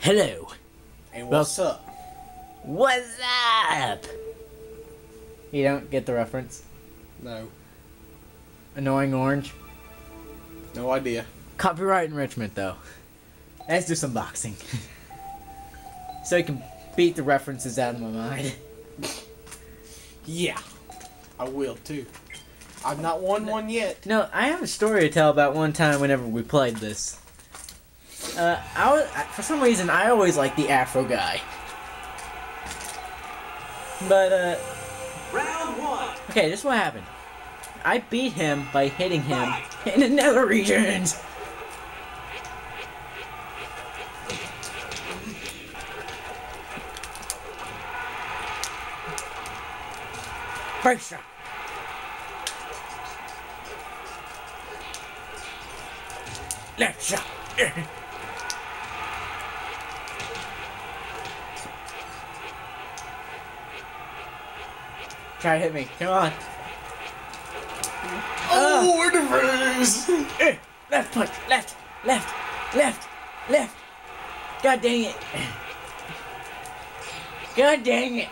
Hello. And what's up? What's up? You don't get the reference? No, Annoying orange. no idea. Copyright enrichment, though. Let's do some boxing. so you can beat the references out of my mind. Yeah, I will too. I've not won one yet. No, I have a story to tell about one time whenever we played this. Uh, I was, for some reason, I always like the Afro guy. But, uh, Round one. okay, this is what happened. I beat him by hitting him in the nether regions. First shot. Left shot. Try to hit me. Come on. Oh, we're the first. Eh, Left punch. Left. Left. Left. Left. God dang it. God dang it.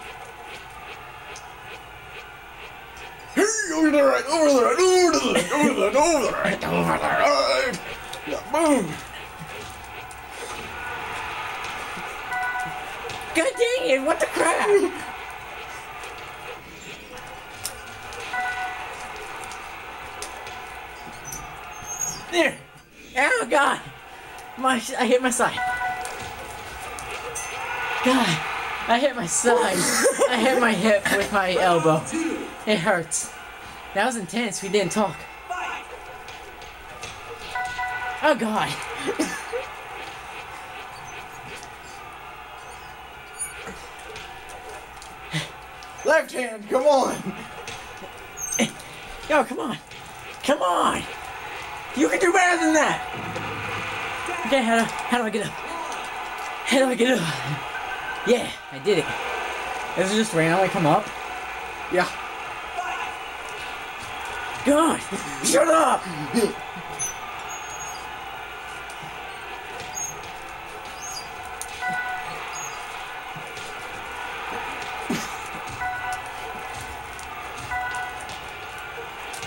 Hey, over the right, over the right, over the right, over the right, over the right, over the right. Yeah, boom. God dang it. What the crap? There. Oh God. My, I hit my side. God. I hit my side. I hit my hip with my elbow. It hurts. That was intense. We didn't talk. Oh God. Left hand, come on. Yo, come on. Come on. You can do better than that. Okay, how do, how do I get up? How do I get up? Yeah, I did it. Does it just randomly come up? Yeah. God, shut up!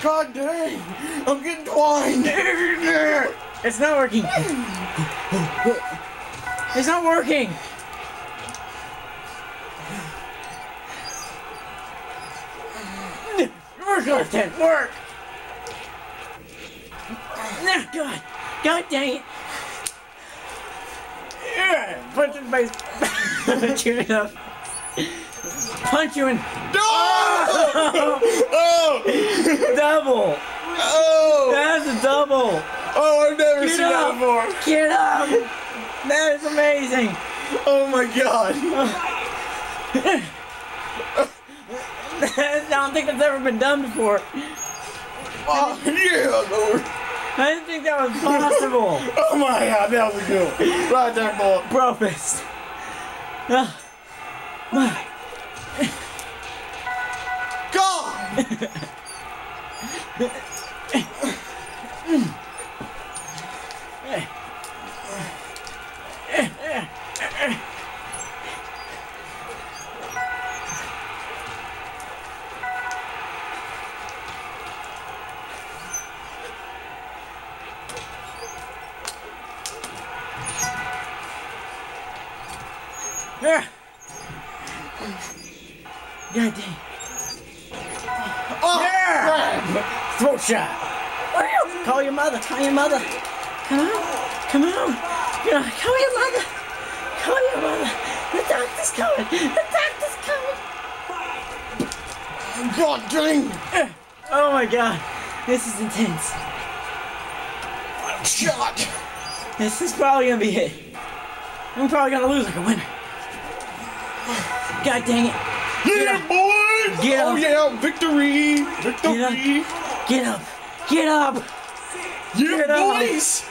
God dang, I'm getting twined. It's not working. It's not working. Hand, work. Nah, God, God dang it. Punch in face. Punch you in the Punch you in. Oh! Oh! Double. Oh! That's a double. Oh, I've never Get seen that up. before. Get up. That is amazing. Oh my god. I don't think that's ever been done before. Oh, yeah, Lord. I didn't think that was possible. Oh my god, that was good. Right there, boy. Bro fist. Ah, my- God! Ah. God dang. Oh, Yeah! Throat shot. Call your mother. Call your mother. Come on. Come on. Yeah, Call your mother. Call your mother. The doctor's coming. The doctor's coming. God dang! Oh my god. This is intense. Shot! This is probably gonna be it. I'm probably gonna lose like a winner. God dang it. Get Yeah, boy! Get oh up. yeah, victory! Victory! Up. Get up. Get up. You Get up. boys!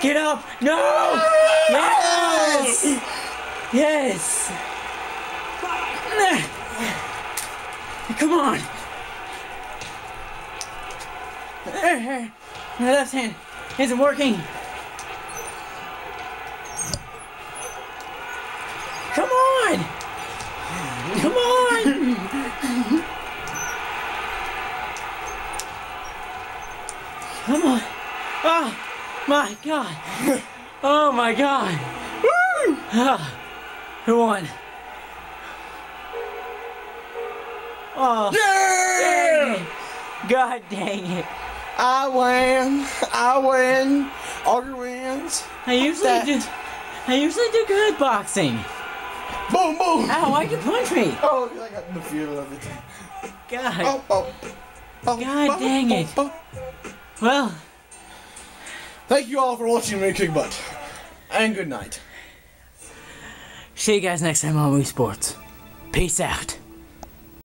Get up. No. Yes. Yes. Come on. My left hand isn't working. My God. Oh my God. Ah, Who won? Oh, Yeah! dang it. God dang it. I win. I win. Auger wins. I usually that. do. I usually do good boxing. Boom, boom. Ow, why'd you punch me? Oh, I got the feel of it. God. Oh, oh. Oh, God oh, dang oh, it. Well, Thank you all for watching me kick butt. And good night. see you guys next time on Wii Sports. Peace out.